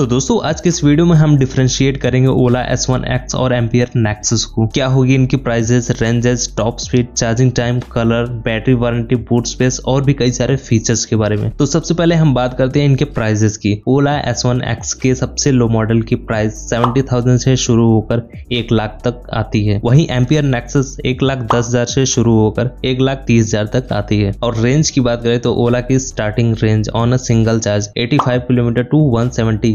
तो दोस्तों, आज के इस वीडियो में हम डिफ्रेंशिएट करेंगे ओला एस वन एक्स और एम्पियर नेक्सस को। क्या होगी इनकी prices ranges top speed charging time colour battery warranty boot space और भी कई सारे फीचर्स के बारे में। तो सबसे पहले हम बात करते हैं इनके प्राइजेस की। ओला एस वन एक्स के सबसे लो मॉडल की प्राइस सेवेंटी थाउज़ेंड से शुरू होकर एक लाख तक आती है। वहीं एम्पियर नेक्सस एक लाख दस हज़ार से शुरू होकर एक लाख तीस हज़ार तक आती है। और रेंज की बात करें तो ओला की starting range on a single charge eighty five kilometre to one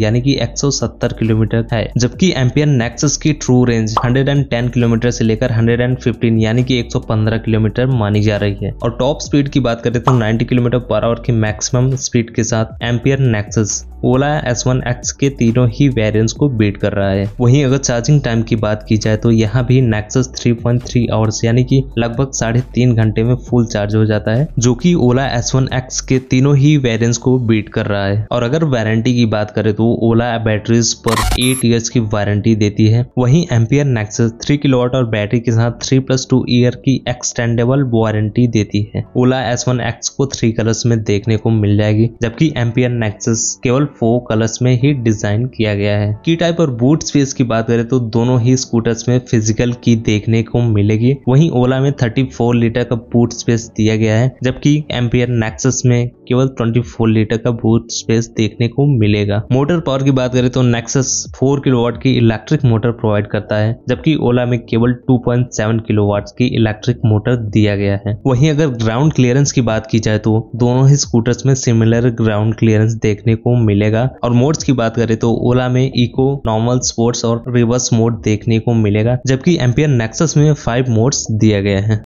यानी यानी कि 170 किलोमीटर है, जबकि एम्पियर नेक्सस की ट्रू रेंज 110 किलोमीटर से लेकर 115 यानी कि 115 किलोमीटर मानी जा रही है। और टॉप स्पीड की बात करें तो 90 किलोमीटर पर आवर की मैक्सिमम स्पीड के साथ Ampere Nexus Ola S one X के तीनों ही वेरिएंट्स को बीट कर रहा है। वहीं अगर चार्जिंग टाइम की बात की जाए तो यहाँ भी नेक्सस 3.3 आवर्स यानी कि लगभग साढ़े तीन घंटे में फुल चार्ज हो जाता है, जो कि ओला एस वन एक्स के तीनों ही वेरिएंट्स को बीट कर रहा है। और अगर वारंटी की बात करें तो ओला बैटरीज पर एट ईयर्स की वारंटी देती है। वहीं एम्पियर नेक्सस थ्री किलोवाट और बैटरी के साथ थ्री प्लस टू ईयर की एक्सटेंडेबल वारंटी देती है। ओला एस वन एक्स को थ्री कलर्स में देखने को मिल जाएगी, जबकि एम्पियर नेक्सस केवल फोर कलर्स में ही डिज़ाइन किया गया है। की टाइप और बूट स्पेस की बात करें तो दोनों ही स्कूटर्स में फ़िज़िकल की देखने को मिलेगी। वहीं ओला में 34 लीटर का बूट स्पेस दिया गया है, जबकि एम्पियर नेक्सस में केवल 24 लीटर का बूट स्पेस देखने को मिलेगा। मोटर पावर की बात करें तो नेक्सस 4 किलोवाट की इलेक्ट्रिक मोटर प्रोवाइड करता है, जबकि ओला में केवल 2.7 किलोवाट की इलेक्ट्रिक मोटर दिया गया है। वहीं अगर ग्राउंड क्लियरेंस की बात की जाए तो दोनों ही स्कूटर्स में सिमिलर ग्राउंड क्लियरेंस देखने को मिलेगा। और मोड्स की बात करें तो ओला में इको नॉर्मल स्पोर्ट्स और रिवर्स मोड देखने को मिलेगा, जबकि एम्पियर नेक्सस में फाइव मोड्स दिया गया है।